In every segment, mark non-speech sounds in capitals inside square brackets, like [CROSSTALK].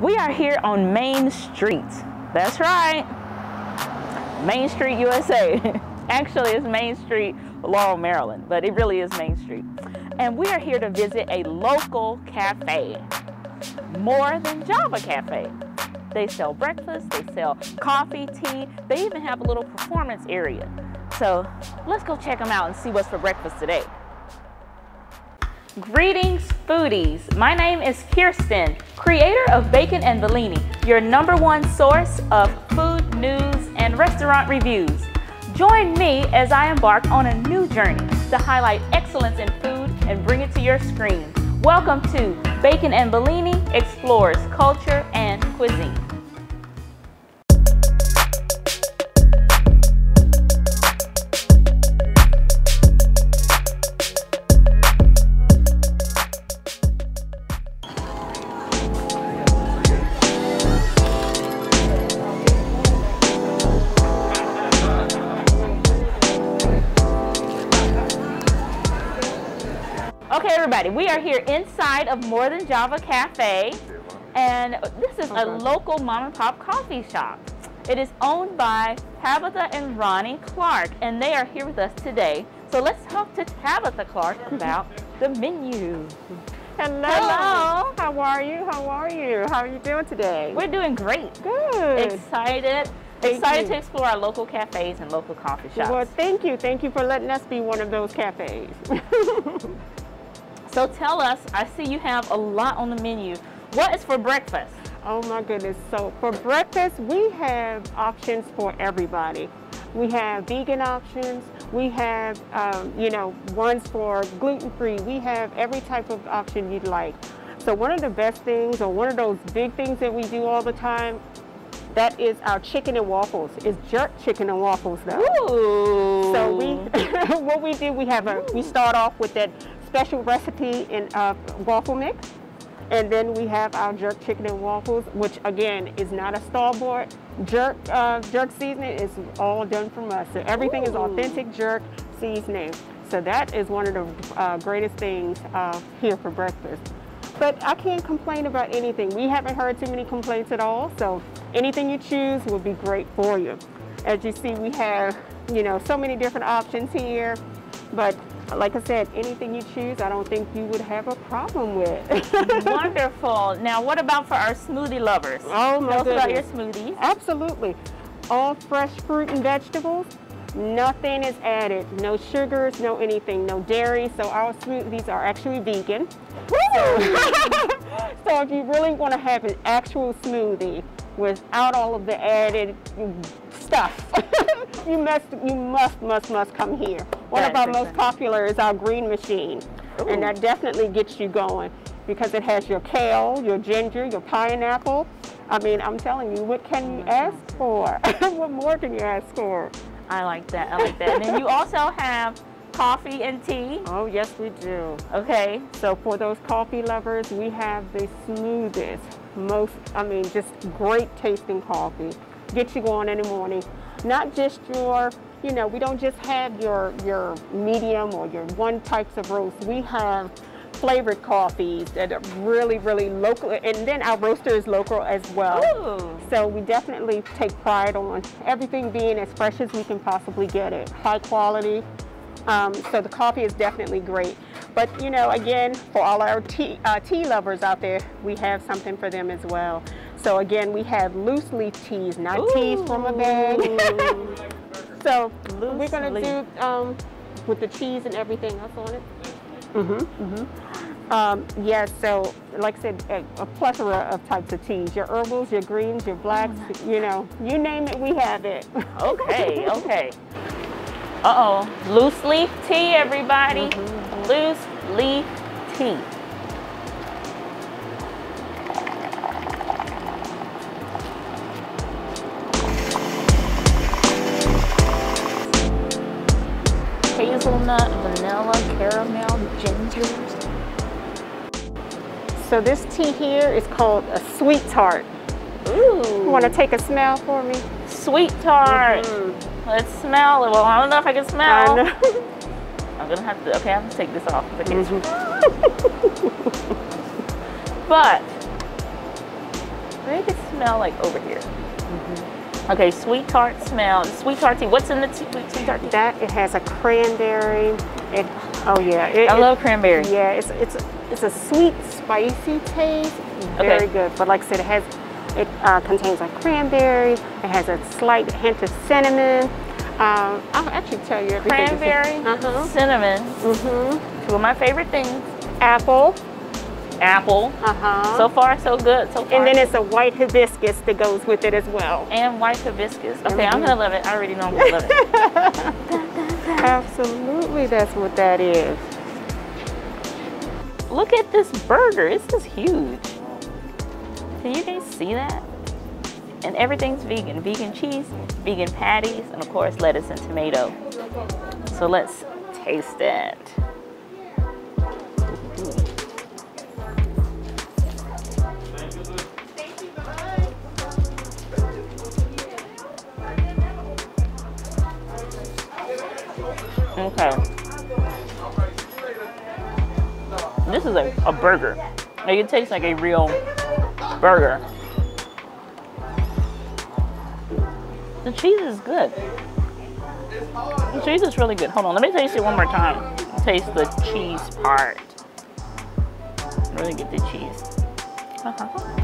We are here on Main Street. That's right. Main Street, USA. [LAUGHS] Actually, it's Main Street, Laurel, Maryland, but it really is Main Street. And we are here to visit a local cafe, More Than Java Cafe. They sell breakfast, they sell coffee, tea, they even have a little performance area. So let's go check them out and see what's for breakfast today. Greetings, foodies. My name is Keiristin, creator of Bacon and Bellini, your number one source of food, news, and restaurant reviews. Join me as I embark on a new journey to highlight excellence in food and bring it to your screen. Welcome to Bacon and Bellini Explores Culture and Cuisine. Are here inside of More Than Java Cafe, and this is a local mom and pop coffee shop. It is owned by Tabitha and Ronnie Clark, and they are here with us today. So let's talk to Tabitha Clark [LAUGHS] about the menu. Hello. Hello. How are you? How are you? How are you doing today? We're doing great. good. Excited. Thank excited you. to explore our local cafes and local coffee shops. Well, thank you. Thank you for letting us be one of those cafes. [LAUGHS] So tell us, I see you have a lot on the menu. What is for breakfast? oh my goodness. So for breakfast, we have options for everybody. We have vegan options. We have, um, you know, ones for gluten-free. We have every type of option you'd like. So one of the best things, or one of those big things that we do all the time, that is our chicken and waffles. It's jerk chicken and waffles though. Ooh. So we, [LAUGHS] what we do, we have a, we start off with that special recipe in uh, waffle mix, and then we have our jerk chicken and waffles, which again is not a store-bought jerk uh, jerk seasoning. It's all done from us. So everything is authentic jerk seasoning. So that is one of the uh, greatest things uh, here for breakfast. But I can't complain about anything. We haven't heard too many complaints at all. So anything you choose will be great for you. As you see, we have, you know, so many different options here. But like I said, anything you choose, I don't think you would have a problem with. [LAUGHS] Wonderful. Now, what about for our smoothie lovers? Oh, my Tell us about your goodness. smoothies. Absolutely. All fresh fruit and vegetables. Nothing is added. No sugars, no anything, no dairy. So our smoothies are actually vegan. so [LAUGHS] if you really want to have an actual smoothie without all of the added stuff, [LAUGHS] you must, you must, must, must come here. One of our most popular is our green machine, Ooh. and that definitely gets you going because it has your kale, your ginger, your pineapple. I mean, I'm telling you, what can you mm-hmm. ask for? [LAUGHS] what more can you ask for? I like that. I like that. and then you also have coffee and tea. Oh, yes, we do. Okay. So for those coffee lovers, we have the smoothest, most, I mean, just great tasting coffee. Get you going in the morning. Not just your, you know, we don't just have your, your medium or your one types of roast. We have flavored coffees that are really, really local. And then our roaster is local as well. Ooh. So we definitely take pride on everything being as fresh as we can possibly get it. High quality. Um, so the coffee is definitely great. But you know, again, for all our tea, uh, tea lovers out there, we have something for them as well. So again, we have loose leaf teas, not teas from a bag. [LAUGHS] So Loose we're gonna do um, with the cheese and everything else on it. Mm-hmm. Mm-hmm. Um, yes. so like I said, a, a plethora of types of teas. Your herbals, your greens, your blacks. You know, you name it, we have it. Okay, [LAUGHS] okay. Uh-oh. Loose leaf tea, everybody. Loose leaf tea. Hazelnut, vanilla, caramel, gingers. So this tea here is called a sweet tart. Ooh. You want to take a smell for me? Sweet tart. Mhm. Let's smell it. Well, I don't know if I can smell. I know. I'm gonna have to. Okay, I'm gonna take this off. [LAUGHS] I can't Mhm. But make it smell like over here. Okay, sweet tart smell. Sweet tart tea. What's in the tea, sweet tart tea? That it has a cranberry. It, oh yeah. It, I it- love cranberry. Yeah, it's it's it's a sweet, spicy taste. Very Okay. good. But like I said, it has it uh, contains like cranberry. It has a slight hint of cinnamon. Um, I'll actually tell you everything. Cranberry, Uh-huh. cinnamon, Mm-hmm. two of my favorite things. Apple. Apple. Uh-huh. So far, so good. So far. and then it's a white hibiscus that goes with it as well. and white hibiscus. Okay, I'm Mhm. gonna love it. I already know I'm gonna love it. [LAUGHS] Absolutely, that's what that is. Look at this burger. This is huge. Can you guys see that? And everything's vegan. Vegan cheese, vegan patties, and of course lettuce and tomato. So let's taste it. Okay. This is a, a burger. Like it tastes like a real burger. The cheese is good. The cheese is really good. Hold on, let me taste it one more time. Taste the cheese part. Really get the cheese. Uh-huh.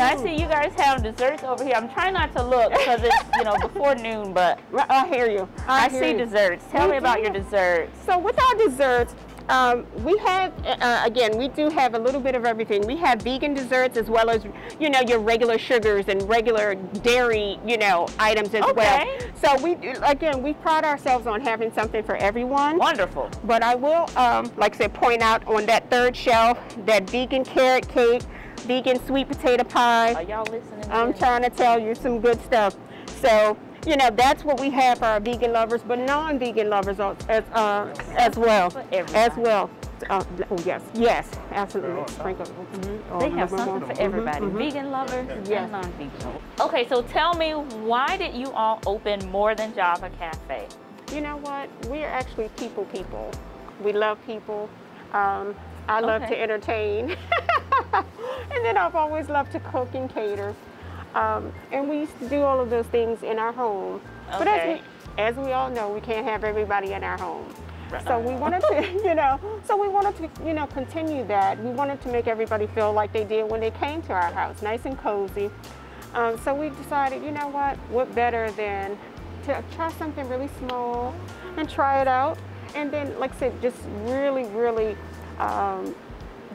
Now I see you guys have desserts over here. I'm trying not to look because it's you know before noon, but [LAUGHS] I hear you. I, hear see you. desserts. Tell me about do. your desserts. So with our desserts, um, we have, uh, again, we do have a little bit of everything. We have vegan desserts as well as, you know, your regular sugars and regular dairy, you know, items as Okay. well. So we, again, we pride ourselves on having something for everyone. Wonderful. But I will, um, like I said, point out on that third shelf, that vegan carrot cake, vegan sweet potato pie. Are y'all listening? I'm this? trying to tell you some good stuff. So, you know, that's what we have for our vegan lovers, but non-vegan lovers al- as uh, as well. As well. Uh, oh yes, yes, absolutely. Sprinkle. mhm. They have something for everybody. mhm. Vegan lovers Yes. and non-vegan. Okay, so tell me, why did you all open more than Java Cafe? You know what? We're actually people people. We love people. Um, I love Okay. to entertain. [LAUGHS] and then I've always loved to cook and cater. Um, and we used to do all of those things in our home. But as Okay. we, as we all know, we can't have everybody in our home. Right. So we wanted to, [LAUGHS] you know, so we wanted to, you know, continue that. We wanted to make everybody feel like they did when they came to our house, nice and cozy. Um, so we decided, you know what, what better than to try something really small and try it out. And then, like I said, just really, really, um,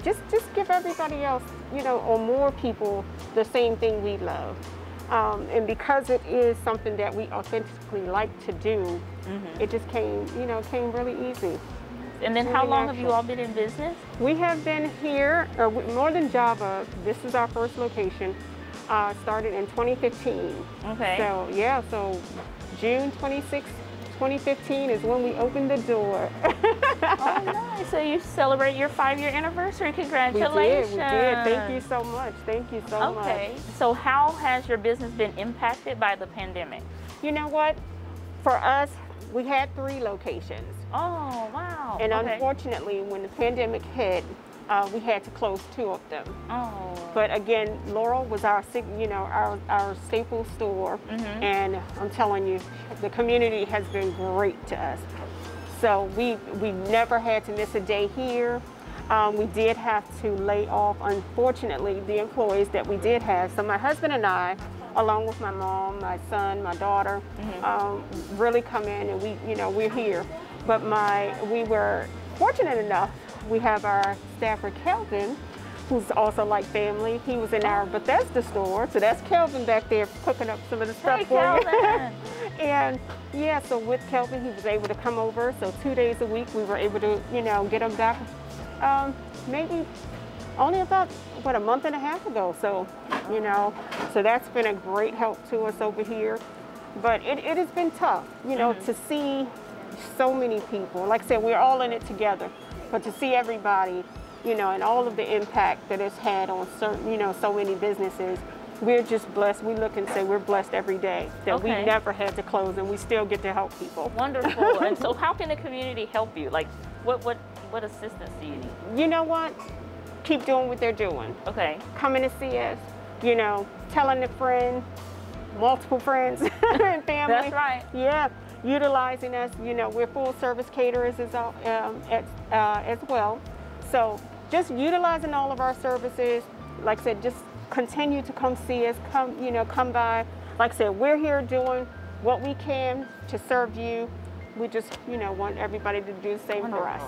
just just give everybody else, you know, or more people the same thing we love. Um, and because it is something that we authentically like to do, it just came, you know, came really easy. And then how Really long have you all been in business? We have been here, uh, than Java. This is our first location. Uh, started in 2015. Okay. So yeah, so June 26, 2015 is when we opened the door. [LAUGHS] oh, nice. So you celebrate your five-year anniversary. Congratulations. we did, we did. Thank you so much. Thank you so much. Okay. So how has your business been impacted by the pandemic? You know what? For us, we had three locations. Oh, wow. And okay. unfortunately, when the pandemic hit, uh, we had to close two of them. Oh. But again, Laurel was our, you know, our, our staple store, Mhm. and I'm telling you, the community has been great to us. So we we never had to miss a day here. Um, we did have to lay off, unfortunately, the employees that we did have. So my husband and I, along with my mom, my son, my daughter, um, really come in, and we, you know, we're here. But my we were fortunate enough. We have our staffer Kelvin, who's also like family. He was in our Bethesda store, so that's Kelvin back there cooking up some of the stuff Hey, for. Kelvin. [LAUGHS] and yeah, so with Kelvin, he was able to come over. So two days a week, we were able to, you know, get him back. Um, maybe only about what a month and a half ago. So, you know, so that's been a great help to us over here. But it, it has been tough, you know, to see so many people. Like I said, we're all in it together, but to see everybody, you know, and all of the impact that it's had on certain, you know, so many businesses, we're just blessed. We look and say we're blessed every day that Okay. we never had to close and we still get to help people. Wonderful. [LAUGHS] and so, how can the community help you? Like, what what what assistance do you need? You know what? Keep doing what they're doing. Okay. Coming to see us, you know, telling a friend, multiple friends [LAUGHS] and family. That's right. Yeah, utilizing us. You know, we're full service caterers as, um, as, uh, as well. So just utilizing all of our services. Like I said, just continue to come see us. Come, you know, come by. Like I said, we're here doing what we can to serve you. We just, you know, want everybody to do the same for us.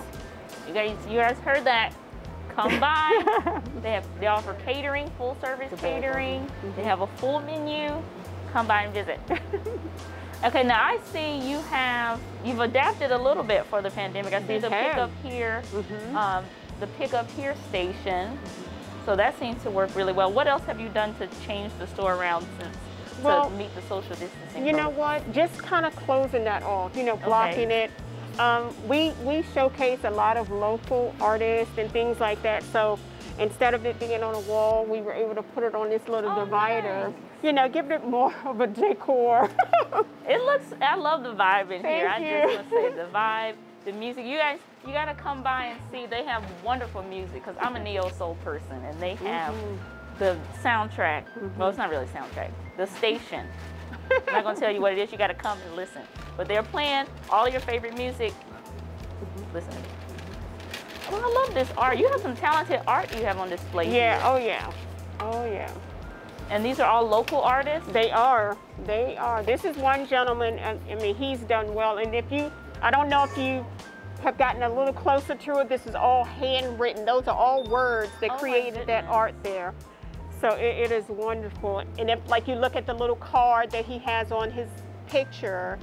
You guys, you guys heard that? Come [LAUGHS] by. they have they offer catering, full service catering. They have a full menu. Come by and visit. [LAUGHS] okay, now I see you have you've adapted a little bit for the pandemic. I see the have. pickup here, Mhm. um, the pickup here station. So that seems to work really well. What else have you done to change the store around since Well, to meet the social distancing? You know what? Just kind of closing that off, you know, blocking it. Um, we, we showcase a lot of local artists and things like that. So instead of it being on a wall, we were able to put it on this little Oh, divider. nice. You know, give it more [LAUGHS] of a decor. [LAUGHS] It looks. I love the vibe in here. You. I just want to say the vibe, the music. You guys, you gotta come by and see. They have wonderful music because I'm a neo soul person, and they have Mm-hmm. the soundtrack. Well, it's not really soundtrack. The station. I'm not [LAUGHS] gonna tell you what it is. You gotta come and listen. But they're playing all your favorite music. Listen. Oh, I love this art. You have some talented art you have on display yeah, here. oh yeah. Oh yeah. And these are all local artists. They are. They are. This is one gentleman, and I mean, he's done well. And if you, I don't know if you have gotten a little closer to it, this is all handwritten. Those are all words that Oh, created that art there. So it, it is wonderful. And if, like, you look at the little card that he has on his picture,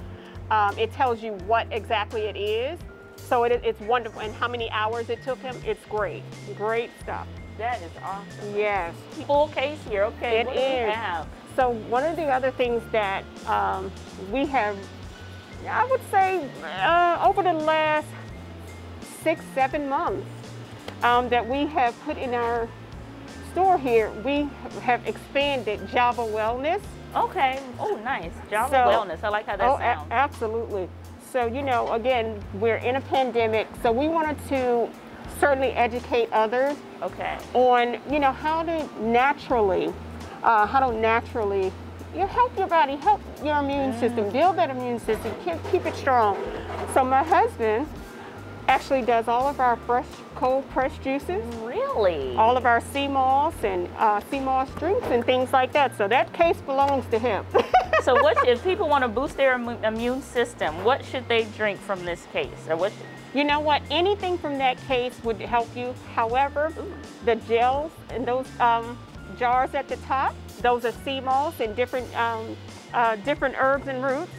um, it tells you what exactly it is. So it, it's wonderful. And how many hours it took him, it's great. Great stuff. That is awesome. Yes. Full case here. Okay. It what do we have? So one of the other things that um, we have, I would say, uh, over the last six, seven months, um, that we have put in our store here, we have expanded Java Wellness. Okay. Oh, nice. Java So- Wellness. I like how that oh, sounds. absolutely. So, you know, again, we're in a pandemic, so we wanted to certainly educate others okay. on you know how to naturally uh, how to naturally you know, help your body help your immune system build that immune system keep, keep it strong so my husband actually does all of our fresh cold pressed juices Really? all of our sea moss and uh, sea moss drinks and things like that so that case belongs to him [LAUGHS] so, what if people want to boost their immu- immune system? What should they drink from this case, or what? Should, You know what? Anything from that case would help you. However, the gels and those um, jars at the top, those are sea moss and different um, uh, different herbs and roots.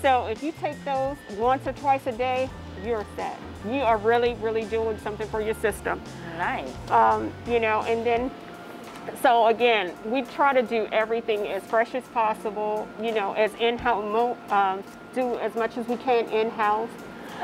So if you take those once or twice a day, you're set. You are really, really doing something for your system. nice. Um, you know, and then so again, we try to do everything as fresh as possible. You know, as in-house, um, do as much as we can in-house.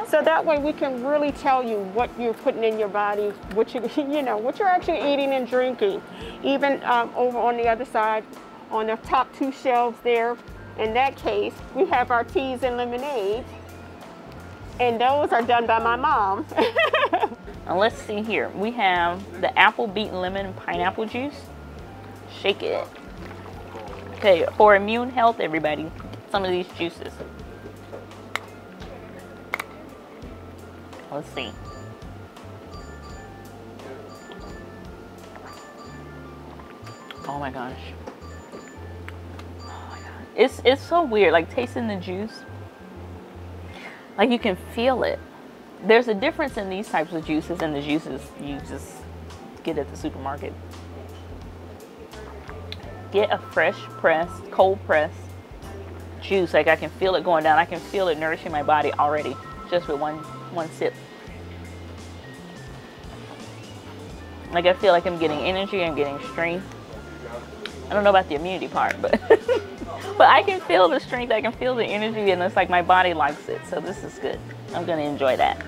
So that way we can really tell you what you're putting in your body, what you [LAUGHS] you know what you're actually eating and drinking. Even um, over on the other side, on the top two shelves there, in that case, we have our teas and lemonades, and those are done by my mom. [LAUGHS] Now let's see here. We have the apple, beet, lemon, and pineapple juice. Shake it. Okay, for immune health, everybody, some of these juices. Let's see. Oh my gosh. Oh my god. It's it's so weird, like tasting the juice. Like you can feel it. There's a difference in these types of juices and the juices you just get at the supermarket. Get a fresh pressed, cold pressed juice. Like I can feel it going down. I can feel it nourishing my body already just with one one sip. Like I feel like I'm getting energy, I'm getting strength. I don't know about the immunity part, but [LAUGHS] but I can feel the strength, I can feel the energy, and it's like my body likes it. So this is good. I'm gonna enjoy that.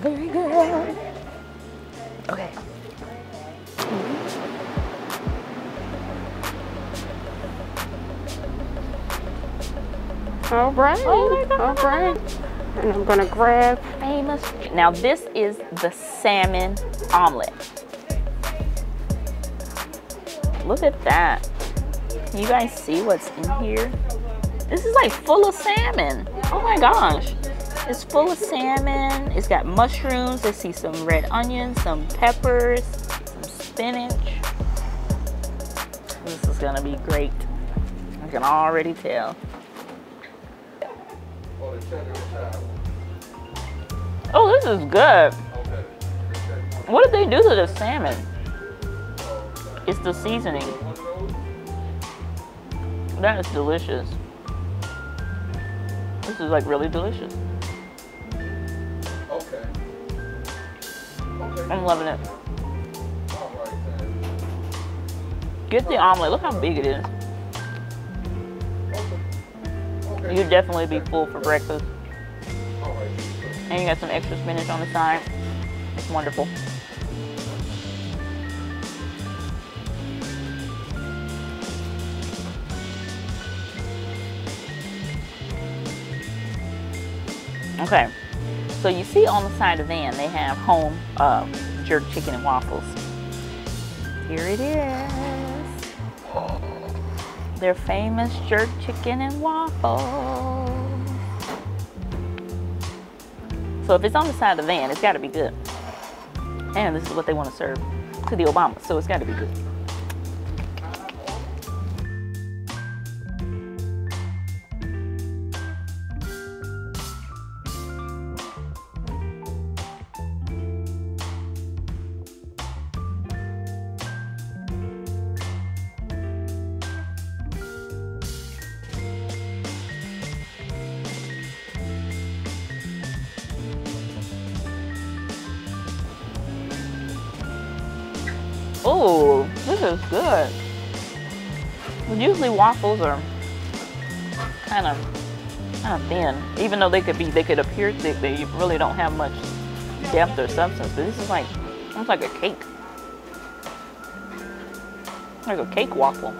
Very good. Okay. All right. Oh All right. And I'm gonna grab. Famous. Now this is the salmon omelet. Look at that. Can you guys see what's in here? This is like full of salmon. Oh my gosh. It's full of salmon. It's got mushrooms. I see some red onions, some peppers, some spinach. This is gonna be great. I can already tell. Oh, this is good. What did they do to the salmon? It's the seasoning. That is delicious. This is like really delicious. Okay. I'm loving it. Get the omelet. Look how big it is. You'd definitely be full for breakfast. And you got some extra spinach on the side. It's wonderful. Okay, so you see on the side of the van they have home uh, jerk chicken and waffles. Here it is. Their famous jerk chicken and waffles. So if it's on the side of the van, it's got to be good. And this is what they want to serve to the Obamas, so it's got to be good. Oh, this is good. Usually waffles are kind of kind of thin, even though they could be they could appear thick. They really don't have much depth or substance. But this is like almost like a cake, like a cake waffle.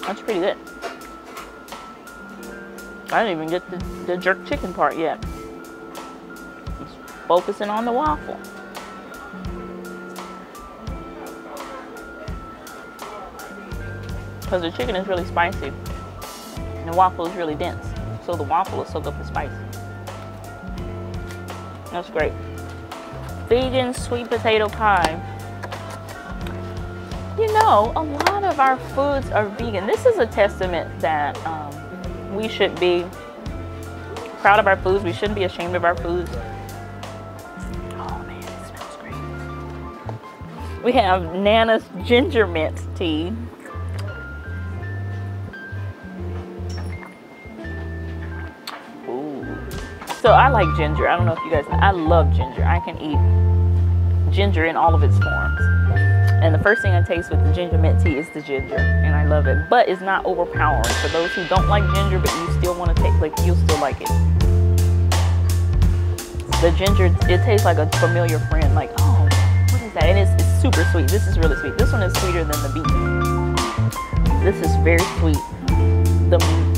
That's pretty good. I didn't even get the, the jerk chicken part yet. Just focusing on the waffle. Because the chicken is really spicy and the waffle is really dense. So the waffle will soak up the spice. That's great. Vegan sweet potato pie. You know, a lot of our foods are vegan. This is a testament that um, we should be proud of our foods. We shouldn't be ashamed of our foods. Oh man, it smells great. We have Nana's ginger mint tea. So I like ginger. I don't know if you guys know. I love ginger. I can eat ginger in all of its forms. And the first thing I taste with the ginger mint tea is the ginger. And I love it. But it's not overpowering. For those who don't like ginger, but you still want to take, like, you'll still like it. The ginger, it tastes like a familiar friend. Like, oh, what is that? And it's, it's super sweet. This is really sweet. This one is sweeter than the beet. This is very sweet. The,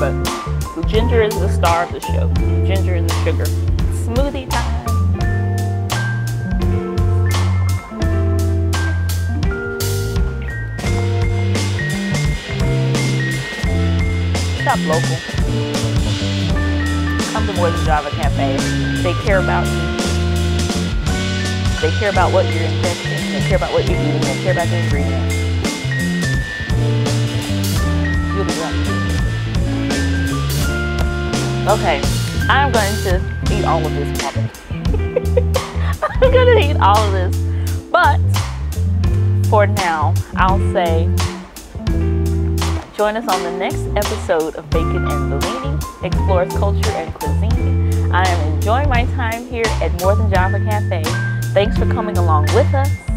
but ginger is the star of the show. Ginger and the sugar. Smoothie time. Shop local. Come to More Than Java Cafe. They care about you. They care about what you're ingesting. They care about what you're eating. They care about the ingredients. Okay, I'm going to eat all of this [LAUGHS] I'm gonna eat all of this. But for now, I'll say join us on the next episode of Bacon and Bellini, Explores Culture and Cuisine. I am enjoying my time here at More Than Java Cafe. Thanks for coming along with us.